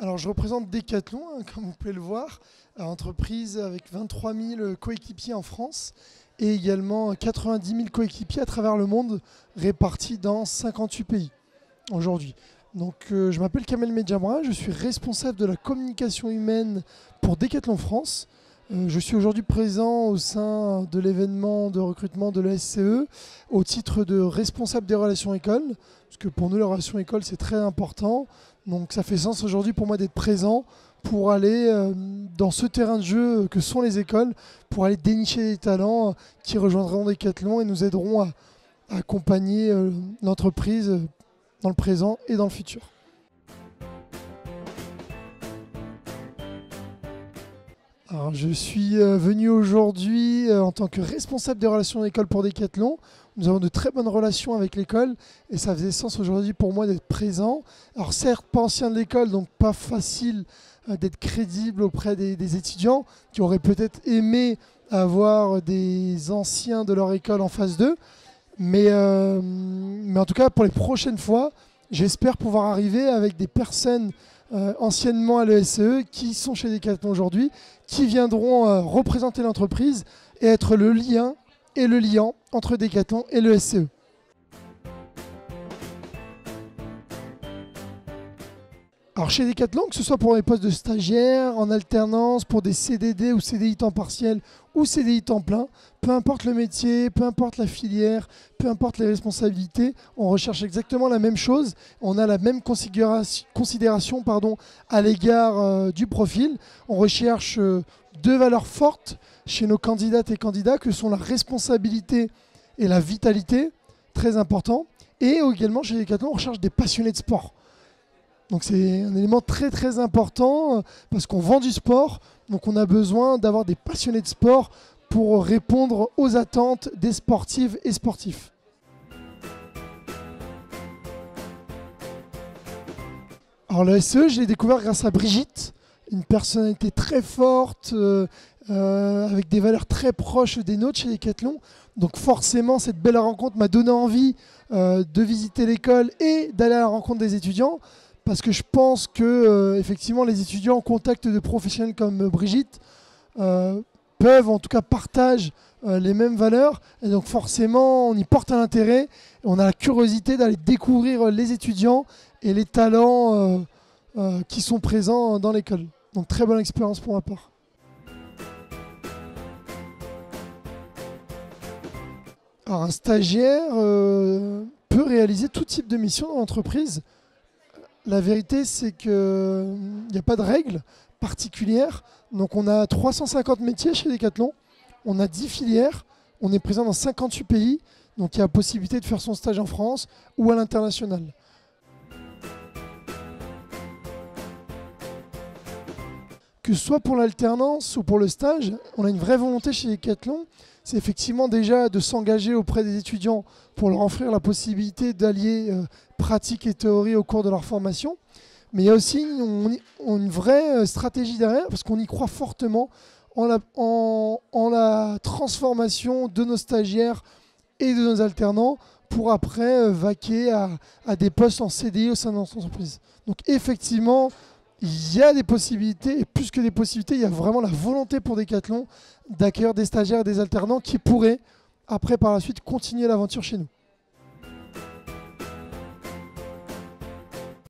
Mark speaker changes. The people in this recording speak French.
Speaker 1: Alors, je représente Decathlon, hein, comme vous pouvez le voir, entreprise avec 23 000 coéquipiers en France et également 90 000 coéquipiers à travers le monde répartis dans 58 pays aujourd'hui. Donc, euh, je m'appelle Kamel Medjamra, je suis responsable de la communication humaine pour Decathlon France. Euh, je suis aujourd'hui présent au sein de l'événement de recrutement de la SCE au titre de responsable des relations écoles, parce que pour nous, les relations écoles, c'est très important. Donc, ça fait sens aujourd'hui pour moi d'être présent pour aller euh, dans ce terrain de jeu que sont les écoles, pour aller dénicher des talents qui rejoindront Decathlon et nous aideront à, accompagner l'entreprise dans le présent et dans le futur. Alors, je suis euh, venu aujourd'hui euh, en tant que responsable des relations d'école pour Decathlon. Nous avons de très bonnes relations avec l'école et ça faisait sens aujourd'hui pour moi d'être présent. Alors certes, pas ancien de l'école, donc pas facile euh, d'être crédible auprès des, étudiants qui auraient peut-être aimé avoir des anciens de leur école en phase 2. Mais, mais en tout cas, pour les prochaines fois, j'espère pouvoir arriver avec des personnes euh, anciennement à l'ESE qui sont chez Decathlon aujourd'hui, qui viendront euh, représenter l'entreprise et être le lien et le liant entre Decathlon et le Alors chez Decathlon, que ce soit pour les postes de stagiaire, en alternance, pour des CDD ou CDI temps partiel ou CDI temps plein, peu importe le métier, peu importe la filière, peu importe les responsabilités, on recherche exactement la même chose. On a la même considération à l'égard euh, du profil. On recherche euh, deux valeurs fortes chez nos candidates et candidats que sont la responsabilité et la vitalité, très important. Et également chez Decathlon, on recherche des passionnés de sport. Donc c'est un élément très très important euh, parce qu'on vend du sport, donc on a besoin d'avoir des passionnés de sport pour répondre aux attentes des sportives et sportifs. Alors le SE, je l'ai découvert grâce à Brigitte, une personnalité très forte, euh, euh, avec des valeurs très proches des nôtres chez Decathlon. Donc forcément, cette belle rencontre m'a donné envie de visiter l'école et d'aller à la rencontre des étudiants parce que je pense que euh, effectivement les étudiants en contact de professionnels comme euh, Brigitte euh, peuvent en tout cas partagent les mêmes valeurs et donc forcément on y porte un intérêt et on a la curiosité d'aller découvrir les étudiants et les talents qui sont présents dans l'école. Donc très bonne expérience pour ma part. Un stagiaire peut réaliser tout type de mission dans l'entreprise. La vérité, c'est qu'il n'y a pas de règles particulières. Donc on a 350 métiers chez Decathlon, on a 10 filières, on est présent dans 58 pays, donc il y a possibilité de faire son stage en France ou à l'international. Que ce soit pour l'alternance ou pour le stage, on a une vraie volonté chez Decathlon c'est effectivement déjà de s'engager auprès des étudiants pour leur offrir la possibilité d'allier euh, pratique et théorie au cours de leur formation. Mais il y a aussi une, vraie euh, stratégie derrière, parce qu'on y croit fortement en la, transformation de nos stagiaires et de nos alternants pour après euh, vaquer à, à, des postes en CDI au sein de notre entreprise. Donc effectivement, il y a des possibilités, et plus que des possibilités, il y a vraiment la volonté pour Decathlon d'accueillir des stagiaires et des alternants qui pourraient, après par la suite, continuer l'aventure chez nous.